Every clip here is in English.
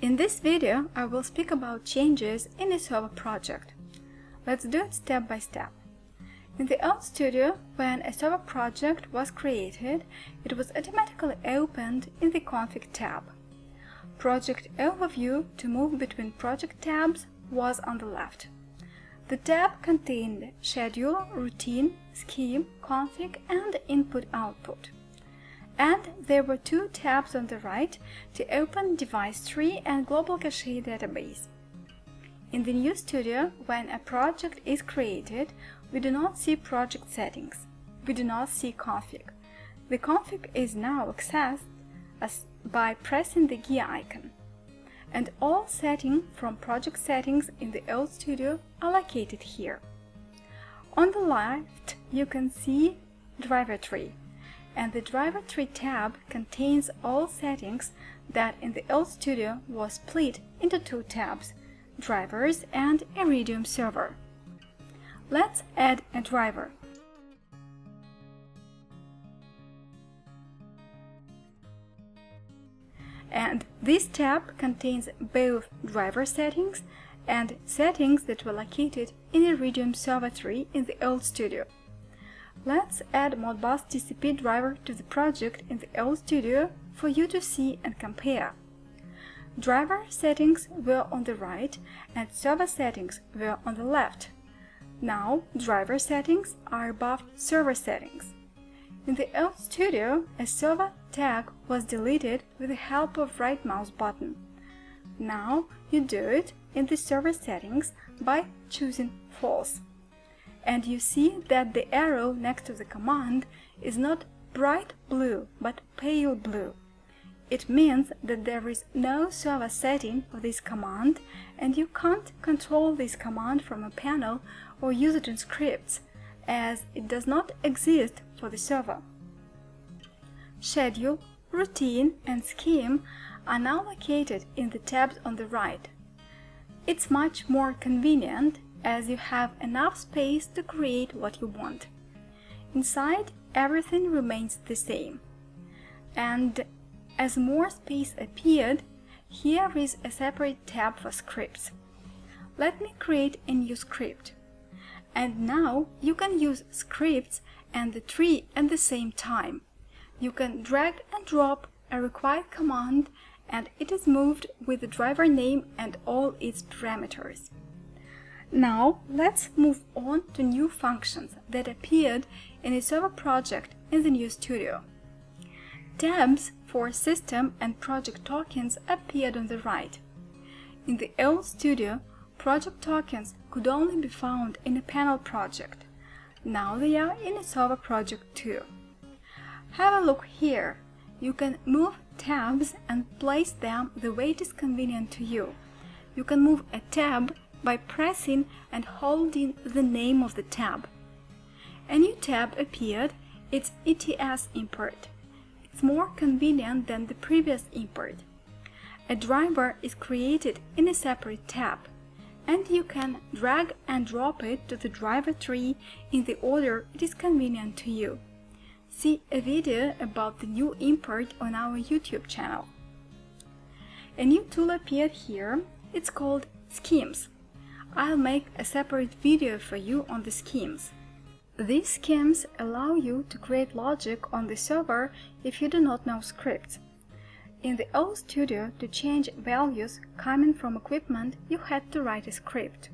In this video, I will speak about changes in a server project. Let's do it step by step. In the old studio, when a server project was created, it was automatically opened in the config tab. Project overview to move between project tabs was on the left. The tab contained schedule, routine, scheme, config, and input-output. And there were two tabs on the right to open device tree and global cache database. In the new studio, when a project is created, we do not see project settings. We do not see config. The config is now accessed by pressing the gear icon. And all settings from project settings in the old studio are located here. On the left, you can see driver tree, and the driver tree tab contains all settings that in the old studio was split into two tabs, drivers and iRidium server. Let's add a driver. And this tab contains both driver settings and settings that were located in iRidium Server 3 in the old studio. Let's add Modbus TCP driver to the project in the old studio for you to see and compare. Driver settings were on the right and server settings were on the left. Now, driver settings are above server settings. In the old studio, a server tag was deleted with the help of right mouse button. Now you do it in the server settings by choosing false. And you see that the arrow next to the command is not bright blue but pale blue. It means that there is no server setting for this command and you can't control this command from a panel or use it in scripts, as it does not exist for the server. Schedule, routine and scheme are now located in the tabs on the right. It's much more convenient as you have enough space to create what you want. Inside, everything remains the same. And as more space appeared, here is a separate tab for scripts. Let me create a new script. And now you can use scripts and the tree at the same time. You can drag and drop a required command and it is moved with the driver name and all its parameters. Now let's move on to new functions that appeared in a server project in the new studio. Tabs for system and project tokens appeared on the right. In the old studio, project tokens could only be found in a panel project. Now they are in a server project too. Have a look here. You can move tabs and place them the way it is convenient to you. You can move a tab by pressing and holding the name of the tab. A new tab appeared, it's ETS import. It's more convenient than the previous import. A driver is created in a separate tab, and you can drag and drop it to the driver tree in the order it is convenient to you. See a video about the new import on our YouTube channel. A new tool appeared here, it's called Schemes. I'll make a separate video for you on the schemes. These schemes allow you to create logic on the server if you do not know scripts. In the old studio, to change values coming from equipment, you had to write a script.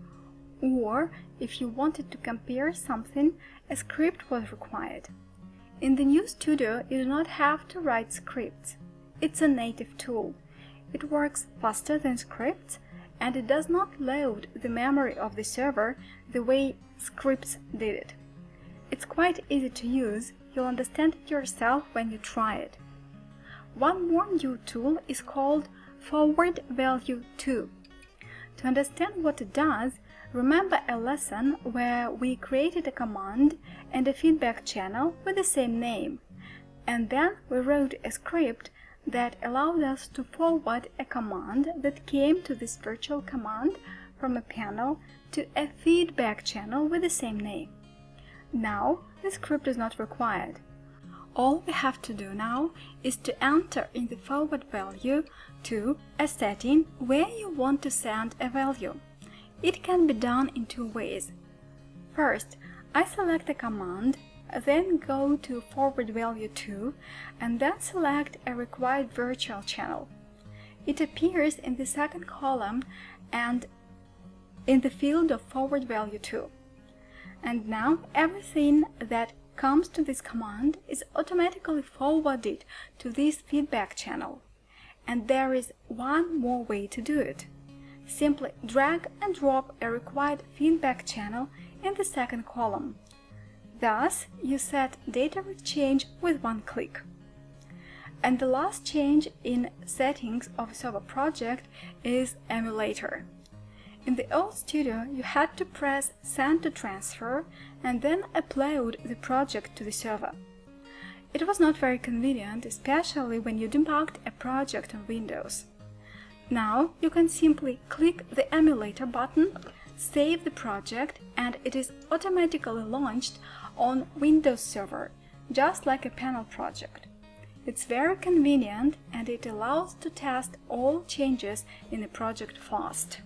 Or, if you wanted to compare something, a script was required. In the new studio, you do not have to write scripts. It's a native tool. It works faster than scripts and it does not load the memory of the server the way scripts did it. It's quite easy to use, you'll understand it yourself when you try it. One more new tool is called Forward Value 2. To understand what it does, remember a lesson where we created a command and a feedback channel with the same name, and then we wrote a script that allowed us to forward a command that came to this virtual command from a panel to a feedback channel with the same name. Now, the script is not required. All we have to do now is to enter in the forward value to a setting where you want to send a value. It can be done in two ways. First, I select a command, then go to forward value to and then select a required virtual channel. It appears in the second column and in the field of forward value to. And now everything that comes to this command is automatically forwarded to this feedback channel. And there is one more way to do it. Simply drag and drop a required feedback channel in the second column. Thus, you set data exchange with one click. And the last change in settings of server project is emulator. In the old studio, you had to press Send to transfer and then upload the project to the server. It was not very convenient, especially when you debugged a project on Windows. Now you can simply click the emulator button, save the project, and it is automatically launched on Windows Server, just like a panel project. It's very convenient and it allows to test all changes in the project fast.